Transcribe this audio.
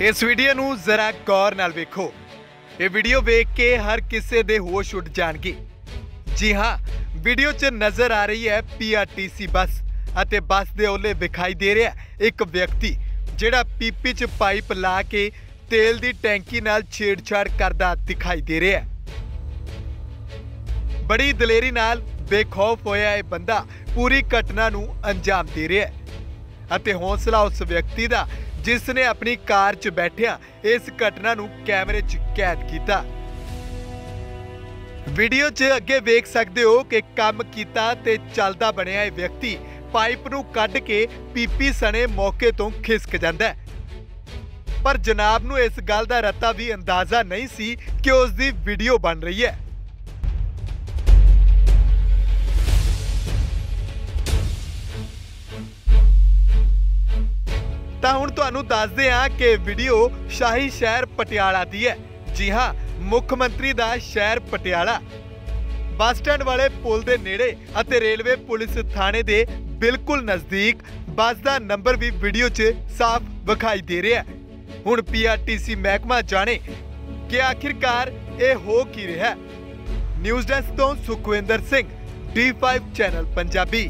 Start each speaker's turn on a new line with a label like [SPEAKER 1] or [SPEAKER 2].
[SPEAKER 1] ਇਸ ਵੀਡੀਓ ਨੂੰ ਜ਼ਰਾ ਗੌਰ ਨਾਲ ਵੇਖੋ। ਇਹ ਵੀਡੀਓ ਵੇਖ ਕੇ ਹਰ ਕਿਸੇ ਦੇ ਹੋਸ਼ ਉੱਡ ਜਾਣਗੇ। ਜੀ ਹਾਂ ਵੀਡੀਓ 'ਚ ਨਜ਼ਰ ਆ ਰਹੀ ਹੈ ਪੀਆਰਟੀਸੀ ਬੱਸ ਅਤੇ ਬੱਸ ਦੇ ਉਹਲੇ ਵਿਖਾਈ ਦੇ ਰਿਹਾ ਇੱਕ ਵਿਅਕਤੀ, ਜਿਹੜਾ ਪੀਪੀ 'ਚ ਪਾਈਪ ਲਾ ਕੇ ਤੇਲ ਦੀ ਟੈਂਕੀ ਨਾਲ ਛੇੜਛਾੜ ਕਰਦਾ ਦਿਖਾਈ ਦੇ ਰਿਹਾ ਬੜੀ ਦਲੇਰੀ ਨਾਲ ਬੇਖੌਫ ਹੋਇਆ ਇਹ ਬੰਦਾ ਪੂਰੀ ਘਟਨਾ ਨੂੰ ਅੰਜਾਮ ਦੇ ਰਿਹਾ ਅਤੇ ਹੌਸਲਾ ਉਸ ਵਿਅਕਤੀ ਦਾ ਜਿਸ ਨੇ ਆਪਣੀ ਕਾਰ 'ਚ ਬੈਠਿਆ ਇਸ ਘਟਨਾ ਨੂੰ ਕੈਮਰੇ 'ਚ ਕੈਦ ਕੀਤਾ। ਵੀਡੀਓ 'ਚ ਅੱਗੇ ਵੇਖ ਸਕਦੇ ਹੋ ਕਿ ਕੰਮ ਕੀਤਾ ਤੇ ਚੱਲਦਾ ਬਣਿਆ ਇਹ ਵਿਅਕਤੀ ਪਾਈਪ ਨੂੰ ਕੱਢ ਕੇ ਪੀਪੀ ਸਣੇ ਮੌਕੇ ਤੋਂ ਖਿਸਕ ਜਾਂਦਾ ਹੈ। ਪਰ ਜਨਾਬ ਨੂੰ ਇਸ ਗੱਲ ਦਾ ਰਤਾ ਵੀ ਅੰਦਾਜ਼ਾ ਨਹੀਂ ਸੀ ਕਿ ਉਸ ਦੀ ਵੀਡੀਓ ਬਣ ਰਹੀ ਹੈ। ਤਾਂ ਹੁਣ ਤੁਹਾਨੂੰ ਦੱਸਦੇ ਹਾਂ ਕਿ ਵੀਡੀਓ ਸ਼ਾਹੀ ਸ਼ਹਿਰ ਪਟਿਆਲਾ ਦੀ ਹੈ। ਜੀ ਹਾਂ, ਮੁੱਖ ਮੰਤਰੀ ਦਾ ਸ਼ਹਿਰ ਪਟਿਆਲਾ। ਬੱਸ ਸਟੈਂਡ ਵਾਲੇ ਪੁਲ ਦੇ ਨੇੜੇ ਅਤੇ ਰੇਲਵੇ ਪੁਲਿਸ ਥਾਣੇ ਦੇ ਬਿਲਕੁਲ ਨਜ਼ਦੀਕ ਬੱਸ ਦਾ ਨੰਬਰ ਵੀ ਵੀਡੀਓ 'ਚ ਸਾਫ਼ ਵਿਖਾਈ ਦੇ ਰਿਹਾ ਹੈ। ਹੁਣ ਪੀਆਰਟੀਸੀ ਮਹਿਕਮਾ ਜਾਣੇ ਕਿ ਆਖਿਰਕਾਰ ਇਹ ਹੋ ਕੀ ਰਿਹਾ ਨਿਊਜ਼ ਡੈਸਕ ਤੋਂ ਸੁਖਵਿੰਦਰ ਸਿੰਘ D5 ਚੈਨਲ ਪੰਜਾਬੀ।